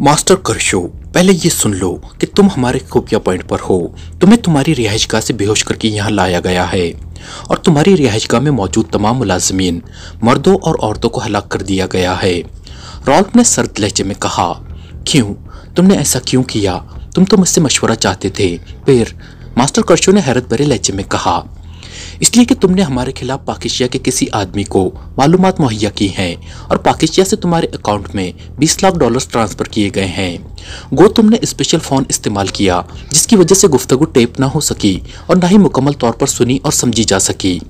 Master करशो, पहले ये सुन लो कि तुम हमारे खुफिया पॉइंट पर हो। तुम्हें तुम्हारी रिहाइशगाह से बेहोश करके यहाँ लाया गया है और तुम्हारी रिहाइशगाह में मौजूद तमाम मुलाजमीन, मर्दों और औरतों को हलाक कर दिया गया है। रॉल्फ ने सर्द लहजे में कहा, क्यों? तुमने ऐसा क्यों किया? तुम तो मुझसे मशवरा चाहते थे। फिर मास्टर करशो ने हैरत भरे लहजे में कहा इसलिए कि तुमने हमारे खिलाफ पाकिस्तान के किसी आदमी को मालूम मुहैया की हैं और पाकिस्तान से तुम्हारे अकाउंट में 20 लाख डॉलर्स ट्रांसफ़र किए गए हैं। गो तुमने स्पेशल फ़ोन इस्तेमाल किया, जिसकी वजह से गुफ्तगु टेप ना हो सकी और ना ही मुकम्मल तौर पर सुनी और समझी जा सकी।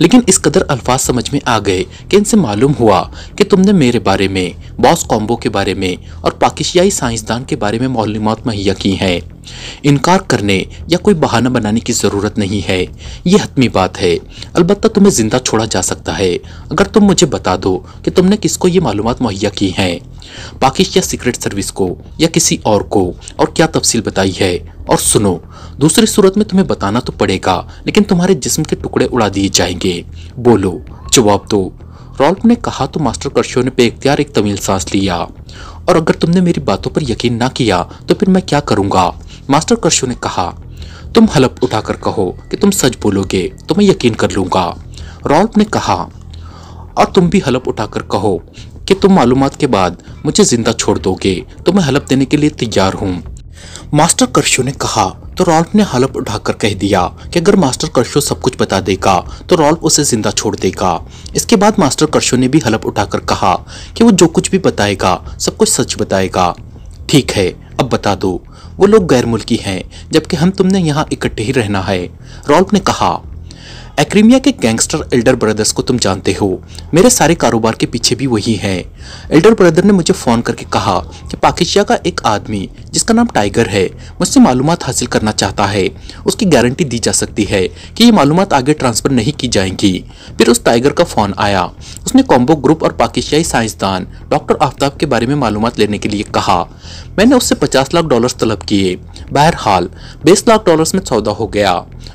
लेकिन इस कदर अल्फाज समझ में आ गए कि इनसे मालूम हुआ कि तुमने मेरे बारे में बॉस कॉम्बो के बारे में और पाकिस्तानी साइंसदान के बारे में मालूमात मुहैया की हैं। इनकार करने या कोई बहाना बनाने की ज़रूरत नहीं है। ये हतमी बात है। अलबत्त तुम्हें ज़िंदा छोड़ा जा सकता है। अगर तुम मुझे बता दो कि तुमने किसको ये मालूम मुहैया की हैं? पाकिस्तान सीक्रेट सर्विस को, या किसी और को? और क्या तफसील बताई है? और सुनो, दूसरी सूरत में तुम्हें बताना तो पड़ेगा, लेकिन तुम्हारे जिस्म के टुकड़े उड़ा दिए जाएँगे। बोलो, जवाब दो। रॉल्फ ने कहा तो मास्टर कर्शो ने बेख्तियार एक तवील सांस लिया। और अगर तुमने मेरी बातों पर यकीन ना किया तो फिर मैं क्या करूँगा? मास्टर कर्शो ने कहा तुम हलप उठाकर कहो कि तुम सच बोलोगे तो मैं यकीन कर लूँगा। रॉल्फ ने कहा, और तुम भी हलप उठाकर कहो कि तुम मालूम के बाद मुझे ज़िंदा छोड़ दोगे तो मैं हलप देने के लिए तैयार हूँ। मास्टर कर्शो ने कहा तो रॉल्फ ने हलप उठाकर कह दिया कि अगर मास्टर कर्शो सब कुछ बता देगा तो रॉल्फ उसे ज़िंदा छोड़ देगा। इसके बाद मास्टर कर्शो ने भी हलप उठाकर कहा कि वो जो कुछ भी बताएगा, सब कुछ सच बताएगा। ठीक है, अब बता दो। वो लोग गैर मुल्की हैं, जबकि हम तुमने यहाँ इकट्ठे ही रहना है। रॉल्फ ने कहा, एक्रीमिया के गैंगस्टर एल्डर ब्रदर्स को तुम जानते हो। मेरे सारे कारोबार के पीछे भी वही है। एल्डर ब्रदर ने मुझे फ़ोन करके कहा कि पाकिस्तान का एक आदमी, जिसका नाम टाइगर है, मुझसे मालूम हासिल करना चाहता है। उसकी गारंटी दी जा सकती है कि ये मालूम आगे ट्रांसफ़र नहीं की जाएँगी। फिर उस टाइगर का फ़ोन आया। उसने कॉम्बो ग्रुप और पाकिस्तानी साइंसदान डॉक्टर आफ्ताब के बारे में मालूम लेने के लिए कहा। मैंने उससे पचास लाख डॉलर तलब किए। बहरहाल, बीस लाख डॉलर्स में सौदा हो गया।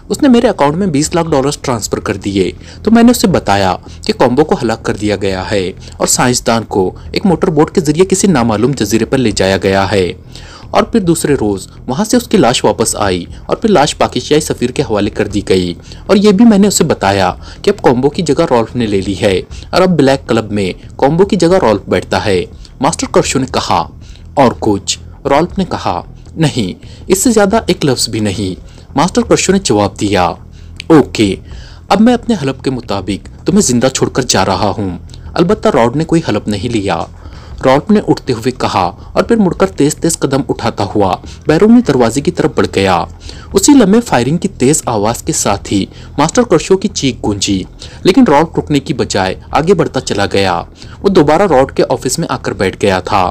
उसने मेरे अकाउंट में बीस लाख डॉलर्स ट्रांसफ़र कर दिए। तो मैंने उसे बताया कि कॉम्बो को हलाक कर दिया गया है और साइंसदान को एक मोटर बोट के ज़रिए किसी नामालूम जजीरे पर ले जाया गया है। और फिर दूसरे रोज वहाँ से उसकी लाश वापस आई और फिर लाश पाकिस्तानी सफीर के हवाले कर दी गई। और ये भी मैंने उसे बताया कि अब कॉम्बो की जगह रॉल्फ ने ले ली है और अब ब्लैक क्लब में कॉम्बो की जगह रॉल्फ बैठता है। मास्टर कर्शो ने कहा, और कुछ? रॉल्फ ने कहा, नहीं, इससे ज़्यादा एक लफ्ज भी नहीं। मास्टर कर्शो ने जवाब दिया, ओके, अब मैं अपने हलफ के मुताबिक तुम्हें ज़िंदा छोड़कर जा रहा हूँ। अलबत्ता रॉड ने कोई हलफ नहीं लिया। रॉड ने उठते हुए कहा और फिर मुड़कर तेज तेज कदम उठाता हुआ बैरूनी दरवाजे की तरफ़ बढ़ गया। उसी लम्हे फायरिंग की तेज आवाज़ के साथ ही मास्टर कर्शो की चीख गूंजी। लेकिन रॉड रुकने की बजाय आगे बढ़ता चला गया। वो दोबारा रॉड के ऑफ़िस में आकर बैठ गया था।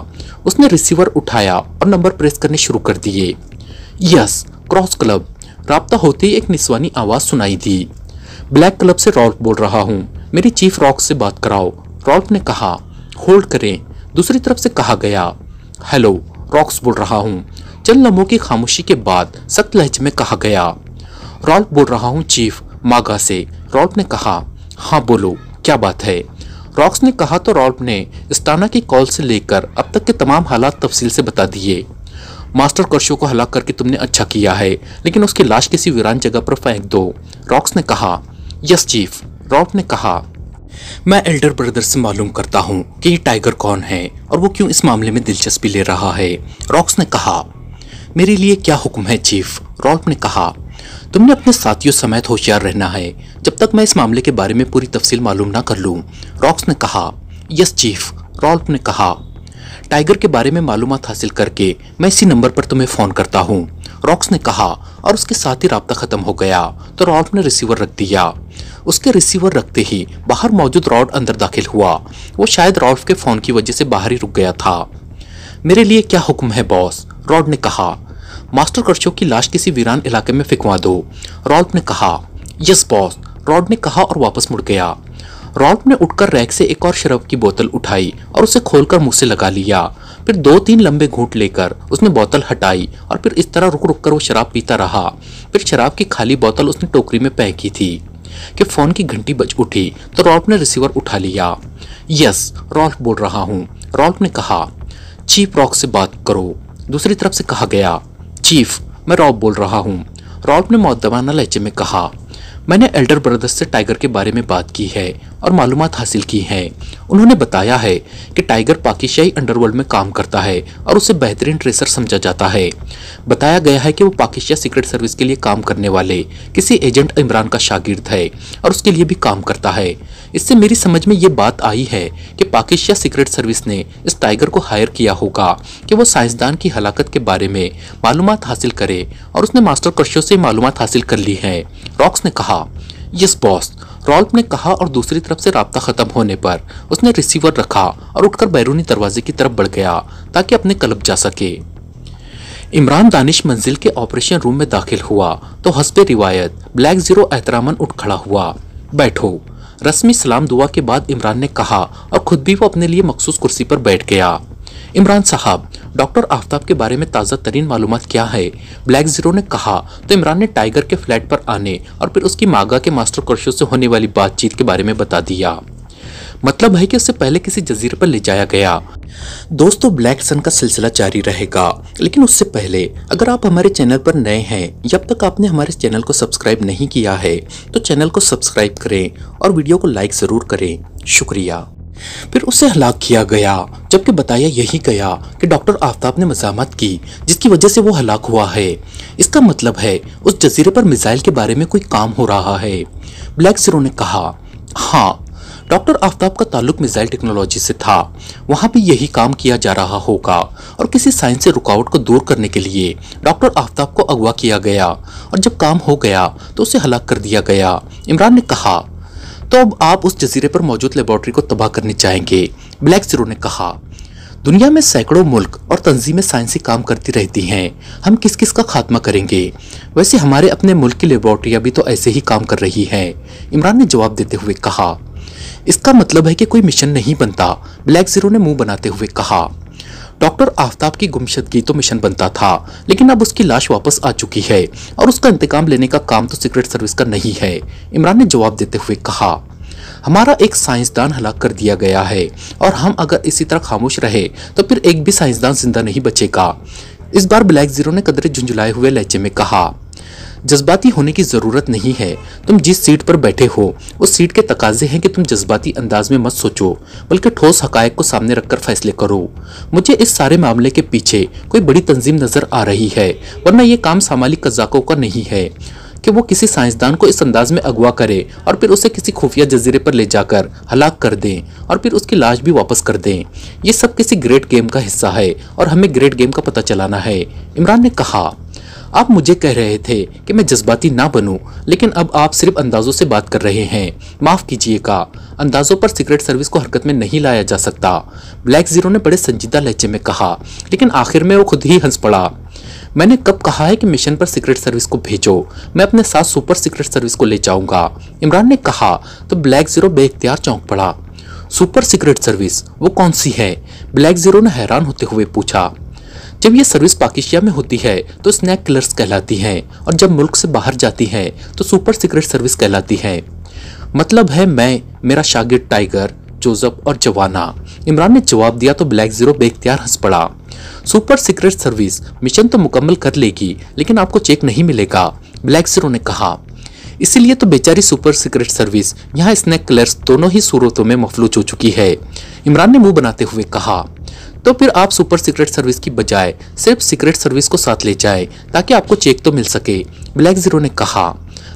उसने रिसीवर उठाया और नंबर प्रेस करने शुरू कर दिए। Yes, cross club. रबता होते ही एक निस्वानी आवाज़ सुनाई दी। ब्लैक क्लब से रॉल्फ बोल रहा हूँ, मेरी चीफ रॉक से बात कराओ। रॉल्फ ने कहा, होल्ड करें। दूसरी तरफ़ से कहा गया, हेलो, रॉक्स बोल रहा हूँ। चंद लम्हों की खामोशी के बाद सख्त लहजे में कहा गया, रॉल्फ बोल रहा हूँ, चीफ, मागा से। रॉल्फ ने कहा हाँ बोलो, क्या बात है? रॉक्स ने कहा तो रॉल्फ ने स्टाना की कॉल से लेकर अब तक के तमाम हालात तफसील से बता दिए। मास्टर कर्शो को हलाक करके तुमने अच्छा किया है, लेकिन उसकी लाश किसी वीरान जगह पर फेंक दो। रॉक्स ने कहा, यस, चीफ। रॉक ने कहा मैं एल्डर ब्रदर से मालूम करता हूँ कि ये टाइगर कौन है और वो क्यों इस मामले में दिलचस्पी ले रहा है। रॉक्स ने कहा, मेरे लिए क्या हुक्म है चीफ रॉल्फ ने कहा, तुमने अपने साथियों समेत होशियार रहना है। जब तक मैं इस मामले के बारे में पूरी तफसील मालूम ना कर लूँ रॉक्स ने कहा, यस चीफ रॉल्फ ने कहा टाइगर के बारे में मालूम हासिल करके मैं इसी नंबर पर तुम्हें फ़ोन करता हूँ। रॉक्स ने कहा, और उसके साथ ही रबता ख़त्म हो गया। तो रॉल्फ ने रिसीवर रख दिया। उसके रिसीवर रखते ही बाहर मौजूद रॉड अंदर दाखिल हुआ। वो शायद रॉल्फ के फ़ोन की वजह से बाहर ही रुक गया था। मेरे लिए क्या हुक्म है, बॉस? रॉड ने कहा। मास्टर कर्चो की लाश किसी वीरान इलाके में फिकवा दो। रॉल्फ ने कहा। Yes, boss. रॉड ने कहा और वापस मुड़ गया। रॉल्फ ने उठकर रैक से एक और शराब की बोतल उठाई और उसे खोलकर मुँह से लगा लिया। फिर दो तीन लंबे घूट लेकर उसने बोतल हटाई और फिर इस तरह रुक रुक कर वो शराब पीता रहा। फिर शराब की खाली बोतल उसने टोकरी में पैक की थी कि फ़ोन की घंटी बज उठी तो रॉल्फ ने रिसीवर उठा लिया। यस रॉल्फ बोल रहा हूँ। रॉल्फ ने कहा, चीफ रॉक से बात करो। दूसरी तरफ़ से कहा गया, चीफ, मैं रॉब बोल रहा हूँ। रॉब ने मौदवाना लहजे में कहा, मैंने एल्डर ब्रदर्स से टाइगर के बारे में बात की है। और मालूम हासिल की हैं। उन्होंने बताया है कि टाइगर पाकिस्तानी अंडरवर्ल्ड में काम करता है और उसे बेहतरीन ट्रेसर समझा जाता है। बताया गया है कि वो पाकिस्तान सीक्रेट सर्विस के लिए काम करने वाले किसी एजेंट इमरान का शागिर्द है और उसके लिए भी काम करता है। इससे मेरी समझ में ये बात आई है कि पाकिस्तान सीक्रेट सर्विस ने इस टाइगर को हायर किया होगा कि वो साइंसदान की हलाकत के बारे में मालूम हासिल करे और उसने मास्टर क्रशो से मालूम हासिल कर ली है। रॉक्स ने कहा, यस, बॉस रॉल्फ ने कहा और दूसरी तरफ़ से रबता खत्म होने पर उसने रिसीवर रखा और उठकर बैरूनी दरवाजे की तरफ़ बढ़ गया ताकि अपने क्लब जा सके। इमरान दानिश मंजिल के ऑपरेशन रूम में दाखिल हुआ तो हसबे रिवायत, ब्लैक ज़ीरो एहतरामन उठ खड़ा हुआ। बैठो। रस्मी सलाम दुआ के बाद इमरान ने कहा और खुद भी वो अपने लिए मखसूस कुर्सी पर बैठ गया। इमरान साहब, डॉक्टर आफ्ताब के बारे में ताज़ा तरीन मालूम क्या है? ब्लैक ज़ीरो ने कहा तो इमरान ने टाइगर के फ्लैट पर आने और फिर उसकी मागा के मास्टर क्रशो से होने वाली बातचीत के बारे में बता दिया। मतलब है कि उससे पहले किसी जजीरे पर ले जाया गया। दोस्तों, ब्लैक सन का सिलसिला जारी रहेगा। लेकिन उससे पहले, अगर आप हमारे चैनल पर नए हैं, जब तक आपने हमारे चैनल को सब्सक्राइब नहीं किया है तो चैनल को सब्सक्राइब करें और वीडियो को लाइक ज़रूर करें। शुक्रिया। फिर उसे हलाक किया गया, जबकि बताया यही गया कि डॉक्टर आफ्ताब ने मजामत की, जिसकी वजह से वो हलाक हुआ है। इसका मतलब है, उस जजीरे पर मिसाइल के बारे में कोई काम हो रहा है। ब्लैक सिरो ने कहा हाँ डॉक्टर आफ्ताब का ताल्लुक मिसाइल टेक्नोलॉजी से था। वहाँ भी यही काम किया जा रहा होगा, और किसी साइंस से रुकावट को दूर करने के लिए डॉक्टर आफ्ताब को अगवा किया गया, और जब काम हो गया तो उसे हलाक कर दिया गया। इमरान ने कहा तो अब आप उस जजीरे पर मौजूद लेबोरेटरी को तबाह करनी चाहेंगे ब्लैक ज़ीरो ने कहा। दुनिया में सैकड़ों मुल्क और तंजीमें साइंसी काम करती रहती हैं। हम किस किस का खात्मा करेंगे? वैसे हमारे अपने मुल्क की लेबोरेटरियाँ भी तो ऐसे ही काम कर रही हैं, इमरान ने जवाब देते हुए कहा। इसका मतलब है कि कोई मिशन नहीं बनता, ब्लैक ज़ीरो ने मुँह बनाते हुए कहा। डॉक्टर आफ्ताब की गुमशदगी तो मिशन बनता था, लेकिन अब उसकी लाश वापस आ चुकी है और उसका इंतकाम लेने का काम तो सीक्रेट सर्विस का नहीं है, इमरान ने जवाब देते हुए कहा। हमारा एक साइंसदान हलाक कर दिया गया है और हम अगर इसी तरह खामोश रहे तो फिर एक भी साइंसदान ज़िंदा नहीं बचेगा। इस बार ब्लैक ज़ीरो ने कदरे झुंझुलाए हुए लहजे में कहा जज्बाती होने की ज़रूरत नहीं है। तुम जिस सीट पर बैठे हो, उस सीट के तकाजे हैं कि तुम जज्बाती अंदाज में मत सोचो, बल्कि ठोस हकायक को सामने रखकर फैसले करो। मुझे इस सारे मामले के पीछे कोई बड़ी तंजीम नज़र आ रही है, वरना ये काम सामाली कजाकों का नहीं है कि वो किसी साइंसदान को इस अंदाज में अगवा करे और फिर उसे किसी खुफिया जजीरे पर ले जाकर हलाक कर दें और फिर उसकी लाश भी वापस कर दें। ये सब किसी ग्रेट गेम का हिस्सा है और हमें ग्रेट गेम का पता चलाना है, इमरान ने कहा। आप मुझे कह रहे थे कि मैं जज्बाती ना बनूं, लेकिन अब आप सिर्फ़ अंदाजों से बात कर रहे हैं। माफ़ कीजिएगा अंदाजों पर सीक्रेट सर्विस को हरकत में नहीं लाया जा सकता। ब्लैक ज़ीरो ने बड़े संजीदा लहजे में कहा लेकिन आखिर में वो खुद ही हंस पड़ा। मैंने कब कहा है कि मिशन पर सीक्रेट सर्विस को भेजो? मैं अपने साथ सुपर सीक्रेट सर्विस को ले जाऊँगा। इमरान ने कहा तो ब्लैक ज़ीरो बेख्तियार चौंक पड़ा। सुपर सीक्रेट सर्विस वो कौन सी है? ब्लैक ज़ीरो ने हैरान होते हुए पूछा जब ये सर्विस पाकिस्तान में होती है तो स्नैक किलर्स कहलाती है, और जब मुल्क से बाहर जाती है तो सुपर सीक्रेट सर्विस कहलाती है। मतलब है मैं, मेरा शागिर्द टाइगर जोजफ और जवाना। इमरान ने जवाब दिया तो ब्लैक ज़ीरो बेख्तियार हंस पड़ा। सुपर सीक्रेट सर्विस मिशन तो मुकम्मल कर लेगी, लेकिन आपको चेक नहीं मिलेगा, ब्लैक ज़ीरो ने कहा। इसीलिए तो बेचारी सुपर सीक्रेट सर्विस, यहाँ स्नैक किलर्स दोनों ही सूरतों में मफलूज हो चुकी है, इमरान ने मुँह बनाते हुए कहा। तो फिर आप सुपर सीक्रेट सर्विस की बजाय सिर्फ़ सीक्रेट सर्विस को साथ ले जाए, ताकि आपको चेक तो मिल सके, ब्लैक ज़ीरो ने कहा।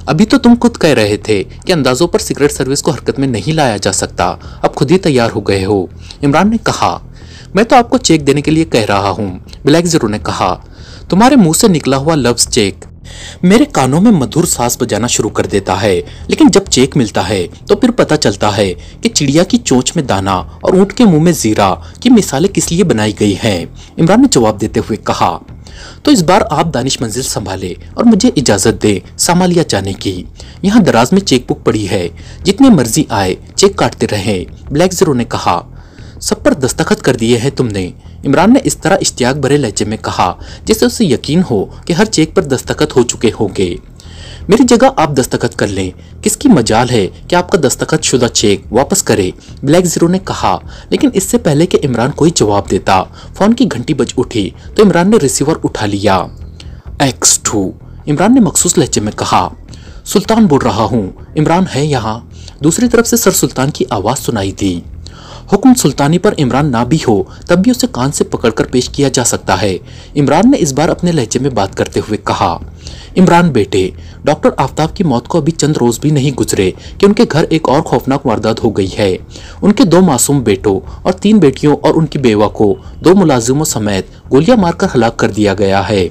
अभी तो तुम खुद कह रहे थे कि अंदाजों पर सीक्रेट सर्विस को हरकत में नहीं लाया जा सकता। अब खुद ही तैयार हो गए हो। इमरान ने कहा, मैं तो आपको चेक देने के लिए कह रहा हूँ, ब्लैक ज़ीरो ने कहा। तुम्हारे मुँह से निकला हुआ लफ्ज चेक। मेरे कानों में मधुर सांस बजाना शुरू कर देता है, लेकिन जब चेक मिलता है तो फिर पता चलता है कि चिड़िया की चोंच में दाना और ऊँट के मुँह में जीरा की मिसालें किस लिए बनाई गई हैं, इमरान ने जवाब देते हुए कहा। तो इस बार आप दानिश मंजिल संभाले और मुझे इजाज़त दे सामालिया जाने की। यहाँ दराज में चेक बुक पड़ी है, जितने मर्ज़ी आए, चेक काटते रहे, ब्लैक ज़ीरो ने कहा। सब पर दस्तखत कर दिए हैं तुमने इमरान ने इस तरह इश्तियाक भरे लहजे में कहा, जिससे उसे यकीन हो कि हर चेक पर दस्तखत हो चुके होंगे। मेरी जगह आप दस्तखत कर लें। किसकी मजाल है कि आपका दस्तखत शुदा चेक वापस करे? ब्लैक ज़ीरो ने कहा, लेकिन इससे पहले कि इमरान कोई जवाब देता, फ़ोन की घंटी बज उठी तो इमरान ने रिसीवर उठा लिया। एक्स टू इमरान ने मखसूस लहजे में कहा, सुल्तान बोल रहा हूँ, इमरान है यहाँ। दूसरी तरफ़ से सर सुल्तान की आवाज़ सुनाई दी। हुक्म सुल्तानी पर इमरान ना भी हो, तब भी उसे कान से पकड़कर पेश किया जा सकता है। इमरान ने इस बार अपने लहजे में बात करते हुए कहा। इमरान बेटे, डॉक्टर आफ्ताब की मौत को अभी चंद रोज भी नहीं गुजरे कि उनके घर एक और खौफनाक वारदात हो गई है। उनके दो मासूम बेटों और तीन बेटियों और उनकी बेवा को दो मुलाजिमों समेत गोलियाँ मारकर हलाक कर दिया गया है।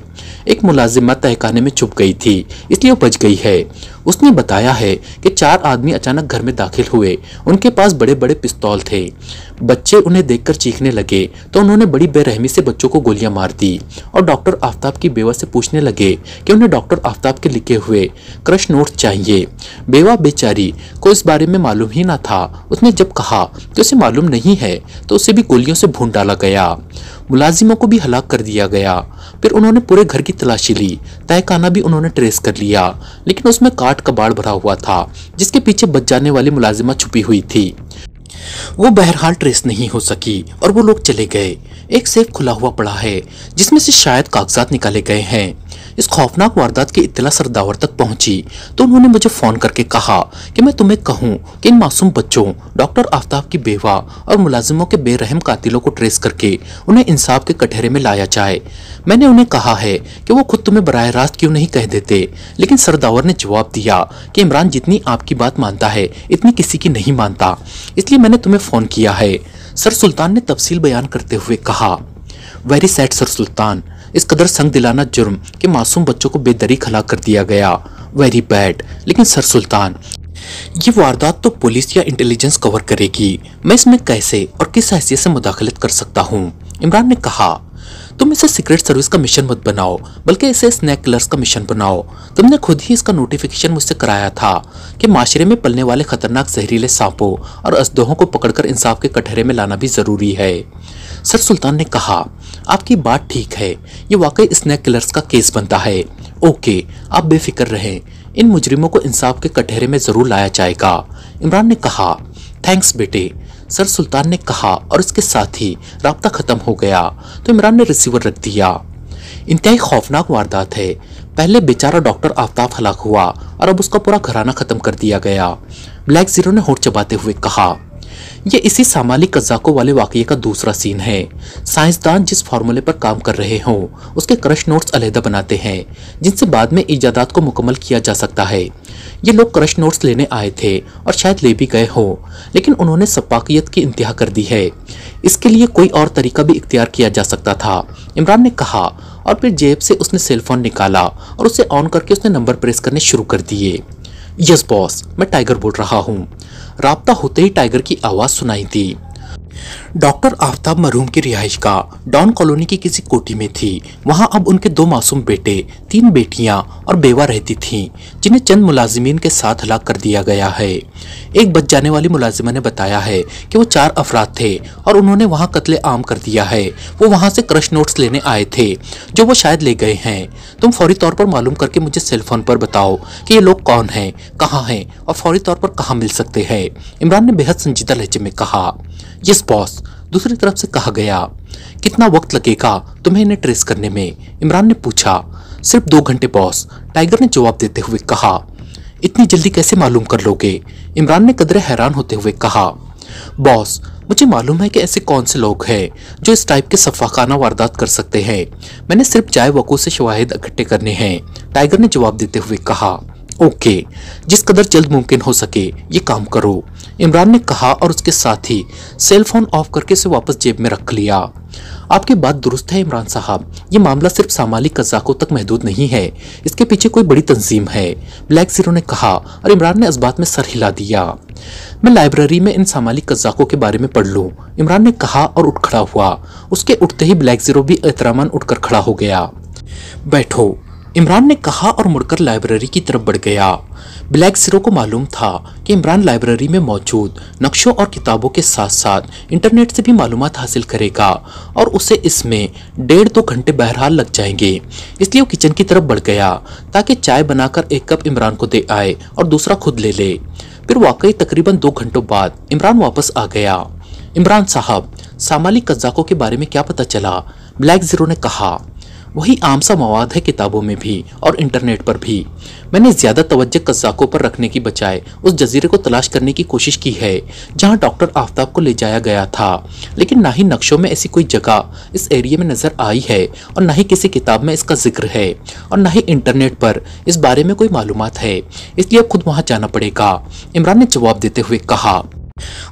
एक मुलाजिमा तहखाने में छुप गई थी, इसलिए वो बच गई है। उसने बताया है कि चार आदमी अचानक घर में दाखिल हुए। उनके पास बड़े बड़े पिस्तौल थे। बच्चे उन्हें देखकर चीखने लगे तो उन्होंने बड़ी बेरहमी से बच्चों को गोलियाँ मार दी और डॉक्टर आफ्ताब की बेवा से पूछने लगे कि उन्हें डॉक्टर आफ्ताब के लिखे हुए क्रश नोट चाहिए। बेवा बेचारी को इस बारे में मालूम ही ना था। उसने जब कहा कि उसे मालूम नहीं है तो उसे भी गोलियों से भून डाला गया। मुलाजिमों को भी हलाक कर दिया गया। फिर उन्होंने पूरे घर की तलाशी ली। तहखाना भी उन्होंने ट्रेस कर लिया। लेकिन उसमें काट कबाड़ भरा हुआ था, जिसके पीछे बच जाने वाली मुलाजिमा छुपी हुई थी। वो बहरहाल ट्रेस नहीं हो सकी और वो लोग चले गए। एक सेफ़ खुला हुआ पड़ा है, जिसमें से शायद कागजात निकाले गए हैं। इस खौफनाक वारदात की इतला सरदावर तक पहुँची। तो उन्होंने मुझे फ़ोन करके कहा कि मैं तुम्हें कहूँ कि इन मासूम बच्चों, डॉक्टर आफ्ताब की बेवा और मुलाजिमों के बेरहम कातिलों को ट्रेस करके उन्हें इंसाफ के कटहरे में लाया जाए। मैंने उन्हें कहा है कि वो खुद तुम्हें बरह रास्त क्यों नहीं कह देते? लेकिन सरदावर ने जवाब दिया कि इमरान जितनी आपकी बात मानता है, इतनी किसी की नहीं मानता। इसलिए मैंने तुम्हें फ़ोन किया है। सर सुल्तान ने तफसील बयान करते हुए कहा, वेरी सैड, सर सुल्तान। इस कदर संग दिलाना जुर्म कि मासूम बच्चों को बेदरी खला कर दिया गया। वेरी बैड, लेकिन सर सुल्तान, ये वारदात तो पुलिस या इंटेलिजेंस कवर करेगी। मैं इसमें कैसे और किस हैसियत से मुदाखलत कर सकता हूँ? इमरान ने कहा तुम इसे सीक्रेट सर्विस का मिशन मत बनाओ, बल्कि इसे स्नैक किलर्स का मिशन बनाओ। तुमने खुद ही इसका नोटिफिकेशन मुझसे कराया था कि माशरे में पलने वाले खतरनाक जहरीले सांपों और असदोहों को पकड़कर इंसाफ के कटहरे में लाना भी ज़रूरी है। सर सुल्तान ने कहा, आपकी बात ठीक है, ये वाकई स्नैक किलर्स का केस बनता है। ओके, आप बेफिक्र रहें, इन मुजरिमों को इंसाफ के कटहरे में ज़रूर लाया जाएगा। इमरान ने कहा थैंक्स बेटे सर सुल्तान ने कहा और उसके साथ ही रबता खत्म हो गया तो इमरान ने रिसीवर रख दिया। इंतहाई खौफनाक वारदात है। पहले बेचारा डॉक्टर आफ्ताब हलाक हुआ और अब उसका पूरा घराना खत्म कर दिया गया। ब्लैक ज़ीरो ने होट चबाते हुए कहा ये इसी सामाली कजाकों वाले वाकये का दूसरा सीन है। साइंसदान जिस फार्मूले पर काम कर रहे हों, उसके क्रश नोट्स अलहदा बनाते हैं, जिनसे बाद में ईजादात को मुकम्मल किया जा सकता है। ये लोग क्रश नोट्स लेने आए थे और शायद ले भी गए हो, लेकिन उन्होंने सपाकियत की इंतहा कर दी है। इसके लिए कोई और तरीका भी इख्तियार किया जा सकता था। इमरान ने कहा और फिर जेब से उसने सेलफोन निकाला और उसे ऑन करके उसने नंबर प्रेस करने शुरू कर दिए। यस बॉस मैं टाइगर बोल रहा हूँ। राबता होते ही टाइगर की आवाज़ सुनाई दी। डॉक्टर आफ्ताब मरहूम की रिहाइश का डॉन कॉलोनी की किसी कोठी में थी। वहाँ अब उनके दो मासूम बेटे, तीन बेटियाँ और बेवा रहती थीं, जिन्हें चंद मुलाजिमीन के साथ हलाक कर दिया गया है। एक बच जाने वाली मुलाजिमा ने बताया है कि वो चार अफराद थे और उन्होंने वहाँ कत्ले आम कर दिया है। वो वहाँ से क्रश नोट्स लेने आए थे, जो वो शायद ले गए हैं। तुम फौरी तौर पर मालूम करके मुझे सेलफोन पर बताओ कि ये लोग कौन हैं, कहाँ हैं और फौरी तौर पर कहाँ मिल सकते हैं, इमरान ने बेहद संजीदा लहजे में कहा। यस बॉस, दूसरी तरफ़ से कहा गया, कितना वक्त लगेगा तुम्हें इन्हें ट्रेस करने में? इमरान ने पूछा। सिर्फ़ दो घंटे बॉस, टाइगर ने जवाब देते हुए कहा। इतनी जल्दी कैसे मालूम कर लोगे? इमरान ने कदरे हैरान होते हुए कहा। बॉस, मुझे मालूम है कि ऐसे कौन से लोग हैं जो इस टाइप के सफाखाना वारदात कर सकते हैं। मैंने सिर्फ़ जाए वकू से शवाहिद इकट्ठे करने हैं, टाइगर ने जवाब देते हुए कहा। ओके, जिस कदर जल्द मुमकिन हो सके, ये काम करो। इमरान ने कहा और उसके साथ ही सेल फ़ोन ऑफ़ करके उसे वापस जेब में रख लिया। आपकी बात दुरुस्त है इमरान साहब। ये मामला सिर्फ़ सामाली कजाकों तक महदूद नहीं है। इसके पीछे कोई बड़ी तंजीम है। ब्लैक ज़ीरो ने कहा और इमरान ने इस बात में सर हिला दिया। मैं लाइब्रेरी में इन सामाली कजाकों के बारे में पढ़ लूँ। इमरान ने कहा और उठ खड़ा हुआ। उसके उठते ही ब्लैक ज़ीरो भी एहतरामान उठकर खड़ा हो गया। बैठो। इमरान ने कहा और मुड़कर लाइब्रेरी की तरफ़ बढ़ गया। ब्लैक ज़ीरो को मालूम था कि इमरान लाइब्रेरी में मौजूद नक्शों और किताबों के साथ साथ इंटरनेट से भी मालूम हासिल करेगा और उसे इसमें डेढ़ दो घंटे बहरहाल लग जाएँगे। इसलिए वो किचन की तरफ़ बढ़ गया ताकि चाय बनाकर एक कप इमरान को दे आए और दूसरा खुद ले ले। फिर वाकई तकरीबन दो घंटों बाद इमरान वापस आ गया। इमरान साहब, सामाली कज्जाकों के बारे में क्या पता चला? ब्लैक ज़ीरो ने कहा वही आम सा मवाद है किताबों में भी और इंटरनेट पर भी। मैंने ज़्यादा तवज्जो कजाकों पर रखने की बजाय उस जजीरे को तलाश करने की कोशिश की है, जहाँ डॉक्टर आफ्ताब को ले जाया गया था। लेकिन ना ही नक्शों में ऐसी कोई जगह इस एरिया में नज़र आई है और ना ही किसी किताब में इसका ज़िक्र है और ना ही इंटरनेट पर इस बारे में कोई मालूम है, इसलिए खुद वहाँ जाना पड़ेगा, इमरान ने जवाब देते हुए कहा।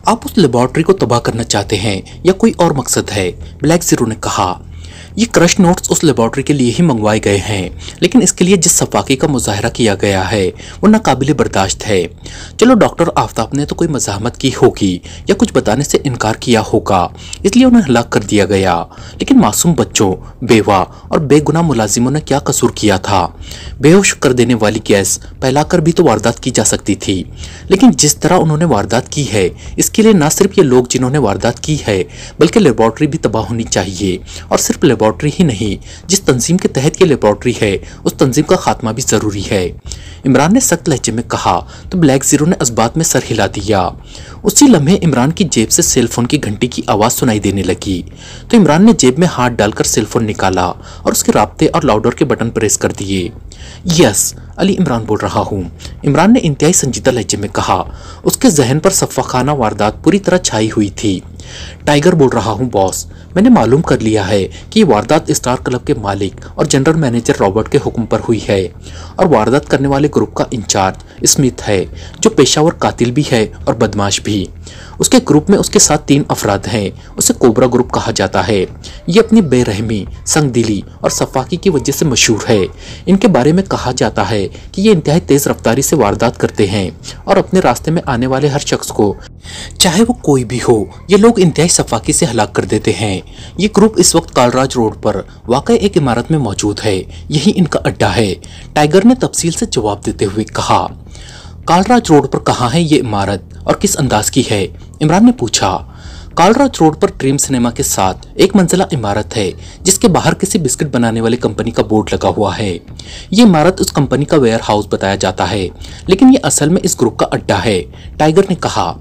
आप उस लेबोरेटरी को तबाह करना चाहते हैं या कोई और मकसद है? ब्लैक ज़ीरो ने कहा। ये क्रश नोट्स उस लेबॉर्ट्री के लिए ही मंगवाए गए हैं, लेकिन इसके लिए जिस सफाकी का मुजाहरा किया गया है, वो नाकाबिल बर्दाश्त है। चलो डॉक्टर आफ्ताब ने तो कोई मजामत की होगी, या कुछ बताने से इनकार किया होगा, इसलिए उन्हें हलाक कर दिया गया। लेकिन मासूम बच्चों, बेवा और बेगुना मुलाजिमों ने क्या कसूर किया था? बेहोश कर देने वाली गैस फैलाकर भी तो वारदात की जा सकती थी। लेकिन जिस तरह उन्होंने वारदात की है, इसके लिए न सिर्फ़ ये लोग जिन्होंने वारदात की है, बल्कि लेबॉर्ट्री भी तबाह होनी चाहिए, और सिर्फ़ ही नहीं, जिस तंजीम के तहत ये लेबॉर्ट्री है, उस तंजीम का खात्मा भी ज़रूरी है। इमरान ने सख्त लहजे में कहा तो ब्लैक ज़ीरो ने इस बात में सर हिला दिया। उसी लम्हे इमरान की जेब से सेलफोन की घंटी की आवाज़ सुनाई देने लगी। तो इमरान ने जेब में हाथ डालकर सेलफोन निकाला और उसके रबते और लाउडर के बटन प्रेस कर दिए। यस, अली इमरान बोल रहा हूँ। इमरान ने इंतहाई संजीदा लहजे में कहा, उसके जहन पर सफ़ाखाना वारदात पूरी तरह छाई हुई थी। टाइगर बोल रहा हूँ, बॉस, मैंने मालूम कर लिया है कि वारदात स्टार क्लब के मालिक और जनरल मैनेजर रॉबर्ट के हुक्म पर हुई है और वारदात करने वाले ग्रुप का इंचार्ज स्मिथ है, जो पेशावर कातिल भी है और बदमाश भी। उसके ग्रुप में उसके साथ तीन अफराद हैं। उसे कोबरा ग्रुप कहा जाता है। ये अपनी बेरहमी, संगदिली और सफाकी की वजह से मशहूर है। इनके बारे में कहा जाता है कि ये इंतहाई तेज रफ्तारी से वारदात करते हैं और अपने रास्ते में आने वाले हर शख्स को, चाहे वो कोई भी हो, ये लोग इंतहाई सफाकी से हलाक कर देते हैं। ये ग्रुप इस वक्त कालराज रोड पर वाकई एक इमारत में मौजूद है। यही इनका अड्डा है। टाइगर ने तफसील से जवाब देते हुए कहा कालराज रोड पर कहाँ है ये इमारत और किस अंदाज की है? इमरान ने पूछा। कालराज रोड पर ड्रीम सिनेमा के साथ एक मंजिला इमारत है, जिसके बाहर किसी बिस्किट बनाने वाली कंपनी का बोर्ड लगा हुआ है। ये इमारत उस कंपनी का वेयर हाउस बताया जाता है, लेकिन ये असल में इस ग्रुप का अड्डा है, टाइगर ने कहा।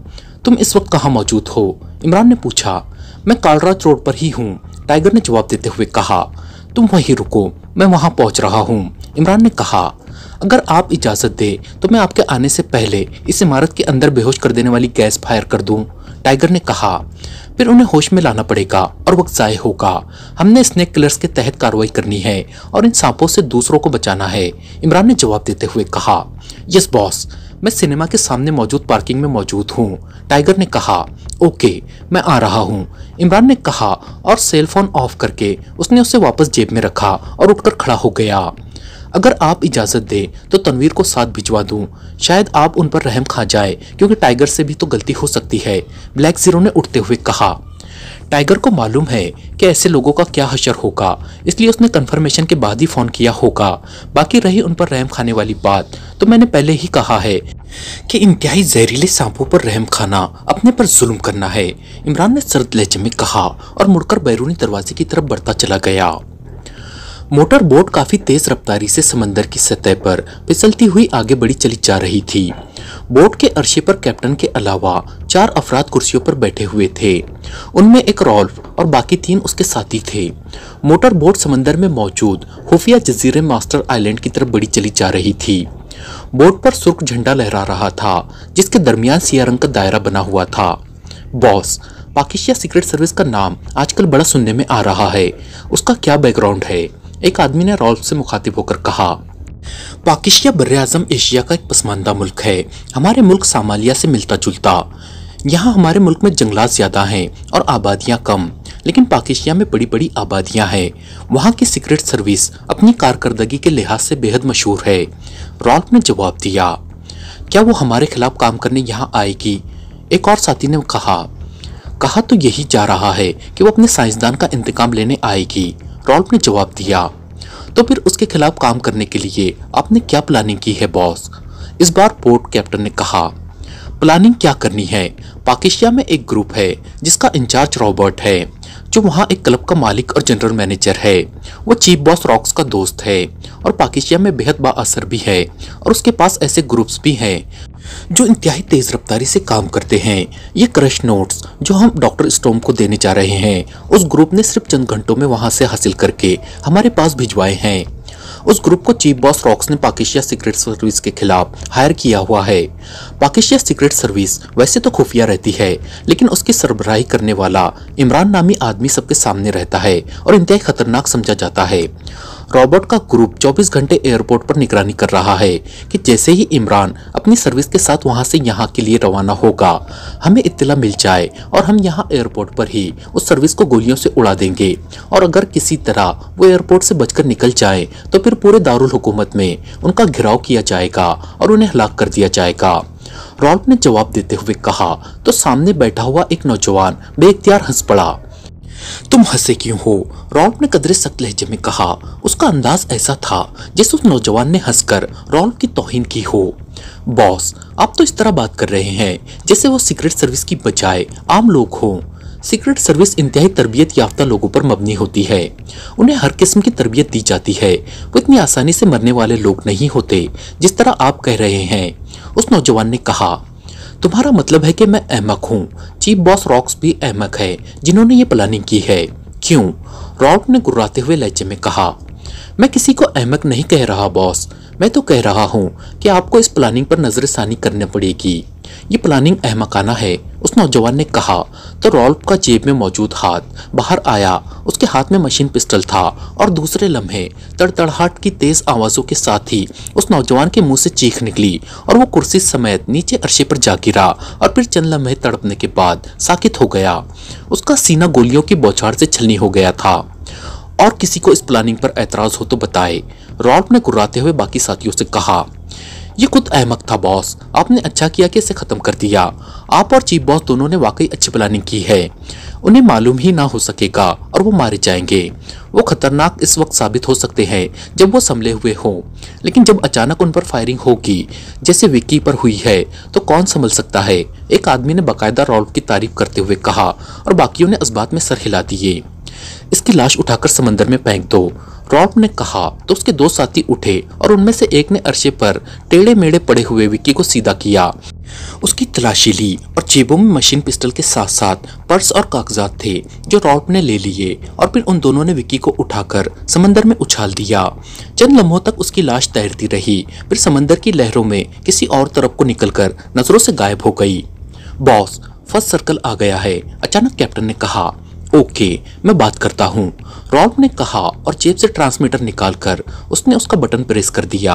तुम इस वक्त कहाँ मौजूद हो? इमरान ने पूछा। मैं कालराज रोड पर ही हूँ, टाइगर ने जवाब देते हुए कहा। तुम वहीं रुको, मैं वहाँ पहुँच रहा हूँ, इमरान ने कहा। अगर आप इजाज़त दे तो मैं आपके आने से पहले इस इमारत के अंदर बेहोश कर देने वाली गैस फायर कर दूँ, टाइगर ने कहा। फिर उन्हें होश में लाना पड़ेगा और वक्त ज़ाय होगा। हमने स्नेक किलर्स के तहत कार्रवाई करनी है और इन सांपों से दूसरों को बचाना है, इमरान ने जवाब देते हुए कहा। यस, बॉस, मैं सिनेमा के सामने मौजूद पार्किंग में मौजूद हूँ, टाइगर ने कहा। ओके, मैं आ रहा हूँ, इमरान ने कहा और सेल फ़ोन ऑफ़ करके उसने उसे वापस जेब में रखा और उठकर खड़ा हो गया। अगर आप इजाज़त दें तो तनवीर को साथ भिजवा दूँ। शायद आप उन पर रहम खा जाए, क्योंकि टाइगर से भी तो गलती हो सकती है, ब्लैक ज़ीरो ने उठते हुए कहा। टाइगर को मालूम है कि ऐसे लोगों का क्या हशर होगा, इसलिए उसने कंफर्मेशन के बाद ही फ़ोन किया होगा। बाकी रही उन पर रहम खाने वाली बात तो मैंने पहले ही कहा है कि इंतहाई जहरीले सांपों पर रहम खाना अपने पर जुल्म करना है, इमरान ने सर्द लहजे में कहा और मुड़कर बैरूनी दरवाजे की तरफ़ बढ़ता चला गया। मोटर बोट काफ़ी तेज रफ्तारी से समंदर की सतह पर फिसलती हुई आगे बढ़ी चली जा रही थी। बोट के अरशे पर कैप्टन के अलावा चार अफराद कुर्सियों पर बैठे हुए थे। उनमें एक रॉल्फ और बाकी तीन उसके साथी थे। मोटर बोट समंदर में मौजूद खुफिया जजीरे मास्टर आइलैंड की तरफ़ बड़ी चली जा रही थी। बोट पर सुर्ख झंडा लहरा रहा था, जिसके दरमियान सिया रंग का दायरा बना हुआ था। बॉस, पाकिस्तान सीक्रेट सर्विस का नाम आजकल बड़ा सुनने में आ रहा है। उसका क्या बैकग्राउंड है? एक आदमी ने रॉल्फ से मुखातिब होकर कहा, पाकिस्तान बर आज़म एशिया का एक पसमानदा मुल्क है। हमारे मुल्क सामालिया से मिलता जुलता। यहाँ हमारे मुल्क में जंगलात ज़्यादा हैं और आबादियाँ कम, लेकिन पाकिस्तान में बड़ी बड़ी आबादियाँ हैं। वहाँ की सीक्रेट सर्विस अपनी कारकर्दगी के लिहाज से बेहद मशहूर है। रॉल्फ ने जवाब दिया, क्या वो हमारे खिलाफ काम करने यहाँ आएगी? एक और साथी ने कहा कहा तो यही जा रहा है कि वो अपने साइंसदान का इंतकाम लेने आएगी। रॉल्फ ने जवाब दिया तो फिर उसके खिलाफ काम करने के लिए आपने क्या प्लानिंग की है, बॉस? इस बार पोर्ट कैप्टन ने कहा, प्लानिंग क्या करनी है? पाकिस्तान में एक ग्रुप है, जिसका इंचार्ज रॉबर्ट है, जो वहाँ एक क्लब का मालिक और जनरल मैनेजर है। वो चीफ बॉस रॉक्स का दोस्त है और पाकिस्तान में बेहद बाअसर भी है और उसके पास ऐसे ग्रुप्स भी हैं। जो इंतहाई तेज रफ्तारी से काम करते हैं। ये क्रश नोट्स जो हम डॉक्टर स्टोम को देने जा रहे हैं, उस ग्रुप ने सिर्फ़ चंद घंटों में वहाँ से हासिल करके हमारे पास भिजवाए हैं। उस ग्रुप को चीफ बॉस रॉक्स ने पाकिस्तान सीक्रेट सर्विस के खिलाफ हायर किया हुआ है। पाकिस्तान सीक्रेट सर्विस वैसे तो खुफिया रहती है, लेकिन उसकी सरबराही करने वाला इमरान नामी आदमी सबके सामने रहता है और इंतहाई खतरनाक समझा जाता है। रॉबर्ट का ग्रुप 24 घंटे एयरपोर्ट पर निगरानी कर रहा है कि जैसे ही इमरान अपनी सर्विस के साथ वहाँ से यहाँ के लिए रवाना होगा, हमें इत्तला मिल जाए और हम यहाँ एयरपोर्ट पर ही उस सर्विस को गोलियों से उड़ा देंगे। और अगर किसी तरह वो एयरपोर्ट से बचकर निकल जाए तो फिर पूरे दारुल हुकूमत में उनका घिराव किया जाएगा और उन्हें हलाक कर दिया जाएगा। रॉल्फ ने जवाब देते हुए कहा तो सामने बैठा हुआ एक नौजवान बेख्तियार हंस पड़ा। तुम हंसे क्यों हो? रॉल्फ ने कदरे सख्त लहजे में कहा, उसका अंदाज ऐसा था जैसे उस नौजवान ने हंसकर रॉल्फ की तोहिन की हो। बॉस, आप तो इस तरह बात कर रहे हैं जैसे वो सीक्रेट सर्विस की बजाय आम लोग हों। सीक्रेट सर्विस इंतहाई तरबियत याफ्ता लोगों पर मबनी होती है। उन्हें हर किस्म की तरबियत दी जाती है। वो इतनी आसानी से मरने वाले लोग नहीं होते, जिस तरह आप कह रहे हैं। उस नौजवान ने कहा, तुम्हारा मतलब है कि मैं अहमक हूँ चीफ बॉस रॉक्स भी अहमक है, जिन्होंने ये प्लानिंग की है। क्यों? रॉक ने गुर्राते हुए लहजे में कहा, मैं किसी को अहमक नहीं कह रहा, बॉस। मैं तो कह रहा हूँ कि आपको इस प्लानिंग पर नजरसानी करनी पड़ेगी। ये प्लानिंग अहमकाना है। उस नौजवान ने कहा तो रॉल्फ का जेब में मौजूद हाथ बाहर आया। उसके हाथ में मशीन पिस्टल था और दूसरे लम्हे तड़तड़ाहट की तेज आवाजों के साथ ही उस नौजवान के मुँह से चीख निकली और वो कुर्सी समेत नीचे अरशे पर जा गिरा और फिर चंद लम्हे तड़पने के बाद साकित हो गया। उसका सीना गोलियों की बौछार से छलनी हो गया था। और किसी को इस प्लानिंग पर एतराज़ हो तो बताए। रॉल्फ ने कुर्राते हुए बाकी साथियों से कहा ये खुद अहमक था, बॉस। आपने अच्छा किया कि इसे खत्म कर दिया। आप और चीफ बॉस दोनों ने वाकई अच्छी प्लानिंग की है। उन्हें मालूम ही ना हो सकेगा और वो मारे जाएँगे। वो खतरनाक इस वक्त साबित हो सकते हैं, जब वो संभले हुए हों। लेकिन जब अचानक उन पर फायरिंग होगी, जैसे विक्की पर हुई है तो कौन संभल सकता है? एक आदमी ने बाकायदा रॉल्फ की तारीफ़ करते हुए कहा और बाकियों ने इस बात में सर हिला दिए। इसकी लाश उठाकर समंदर में फेंक दो। रॉब ने कहा तो उसके दो साथी उठे और उनमें से एक ने अरशे पर टेढ़े मेढ़े पड़े हुए विक्की को सीधा किया। उसकी तलाशी ली और जेबों में मशीन पिस्टल के साथ साथ पर्स और कागजात थे, जो रॉब ने ले लिए और फिर उन दोनों ने विक्की को उठाकर समंदर में उछाल दिया। चंद लम्हों तक उसकी लाश तैरती रही, फिर समंदर की लहरों में किसी और तरफ़ को निकलकर नज़रों से गायब हो गई। बॉस, फ़र्स्ट सर्कल आ गया है, अचानक कैप्टन ने कहा ओके, मैं बात करता हूँ। रॉल्फ ने कहा और जेब से ट्रांसमीटर निकालकर उसने उसका बटन प्रेस कर दिया।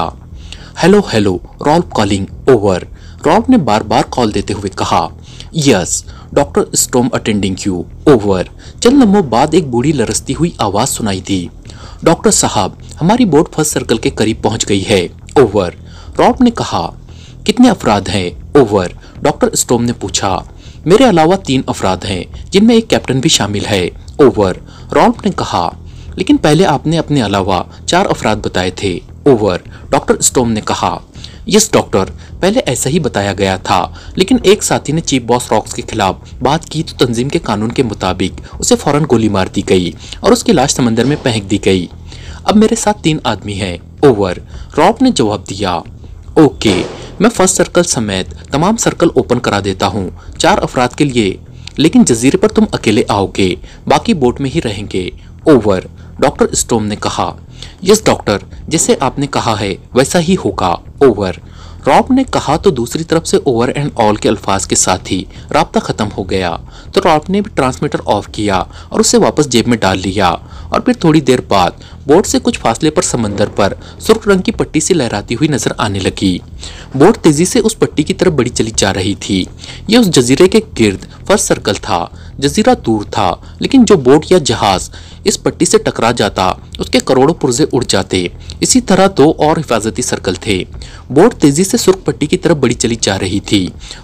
Hello hello Rolf calling over. Rolf ने बार बार कॉल देते हुए कहा, yes, doctor Storm attending you over. चंद लम्हों बाद एक बूढ़ी लरसती हुई आवाज़ सुनाई दी। डॉक्टर साहब, हमारी बोट फ़र्स्ट सर्कल के करीब पहुँच गई है, ओवर। रॉल्फ ने कहा, कितने अफराद हैं, ओवर? डॉक्टर स्टोम ने पूछा मेरे अलावा तीन अफराद हैं, जिनमें एक कैप्टन भी शामिल है। ओवर, रॉल्फ ने कहा, लेकिन पहले आपने अपने अलावा चार अफराद बताए थे। ओवर, डॉक्टर स्टोम ने कहा, यस, डॉक्टर, पहले ऐसा ही बताया गया था, लेकिन एक साथी ने चीफ बॉस रॉक्स के खिलाफ बात की तो तंजीम के कानून के मुताबिक उसे फ़ौरन गोली मार दी गई और उसकी लाश समंदर में फेंक दी गई। अब मेरे साथ तीन आदमी हैं। ओवर रॉब ने जवाब दिया ओके, मैं फ़र्स्ट सर्कल समेत तमाम सर्कल ओपन करा देता हूँ, चार अफराद के लिए। लेकिन जजीरे पर तुम अकेले आओगे, बाकी बोट में ही रहेंगे। ओवर डॉक्टर स्टोम ने कहा। यस डॉक्टर जैसे आपने कहा है, वैसा ही होगा। ओवर रॉब ने कहा तो दूसरी तरफ़ से ओवर एंड ऑल के अल्फाज के साथ ही रबता खत्म हो गया। तो रॉब ने भी ट्रांसमीटर ऑफ़ किया और उसे वापस जेब में डाल लिया। और फिर थोड़ी देर बाद बोट से कुछ फासले पर समंदर पर सुर्ख रंग की पट्टी से लहराती हुई नज़र आने लगी। बोट तेज़ी से उस पट्टी की तरफ़ बड़ी चली जा रही थी। यह उस जजीरे के गिर्द फ़र्स्ट सर्कल था। जजीरा दूर था, लेकिन जो बोट या जहाज़ इस पट्टी से टकरा जाता, उसके करोड़ों पुर्जे उड़ जाते। इसी तरह दो और हिफाजती सर्कल थे। बोट तेज़ी से सुर्ख पट्टी की तरफ़ बड़ी चली जा रही थी।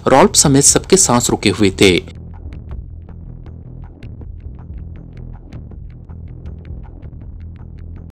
रॉल्फ समेत सबके सांस रुके हुए थे।